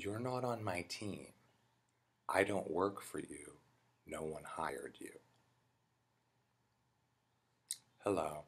You're not on my team. I don't work for you. No one hired you. Hello.